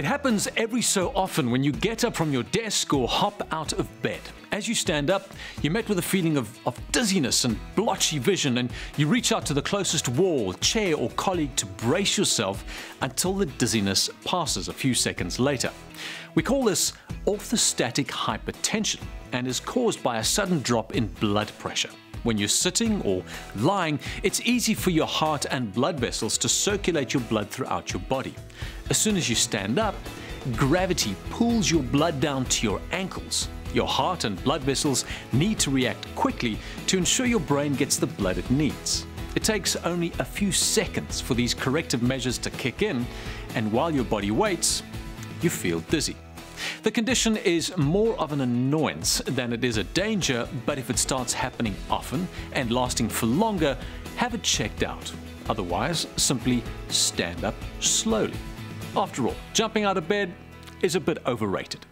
It happens every so often when you get up from your desk or hop out of bed. As you stand up, you're met with a feeling of, of, dizziness and blotchy vision, and you reach out to the closest wall, chair, or colleague to brace yourself until the dizziness passes a few seconds later. We call this orthostatic hypotension and is caused by a sudden drop in blood pressure. When you're sitting or lying, it's easy for your heart and blood vessels to circulate your blood throughout your body. As soon as you stand up, gravity pulls your blood down to your ankles. Your heart and blood vessels need to react quickly to ensure your brain gets the blood it needs. It takes only a few seconds for these corrective measures to kick in, and while your body waits, you feel dizzy. The condition is more of an annoyance than it is a danger, but if it starts happening often and lasting for longer, have it checked out. Otherwise, simply stand up slowly. After all, jumping out of bed is a bit overrated.